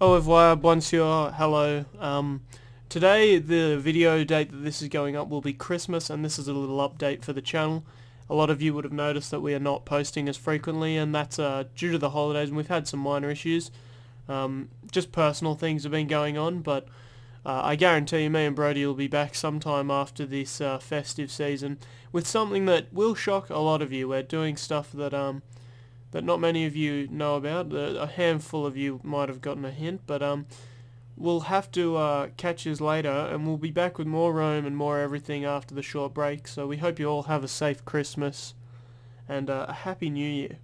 Au revoir, bonjour, hello. Um, today the video date that this is going up will be Christmas and this is a little update for the channel. A lot of you would have noticed that we are not posting as frequently and that's uh, due to the holidays and we've had some minor issues. Um, just personal things have been going on but uh, I guarantee you me and Brody will be back sometime after this uh, festive season with something that will shock a lot of you. We're doing stuff that um, that not many of you know about. A handful of you might have gotten a hint, but um, we'll have to uh, catch you later, and we'll be back with more Rome and more everything after the short break. So we hope you all have a safe Christmas and uh, a happy New Year.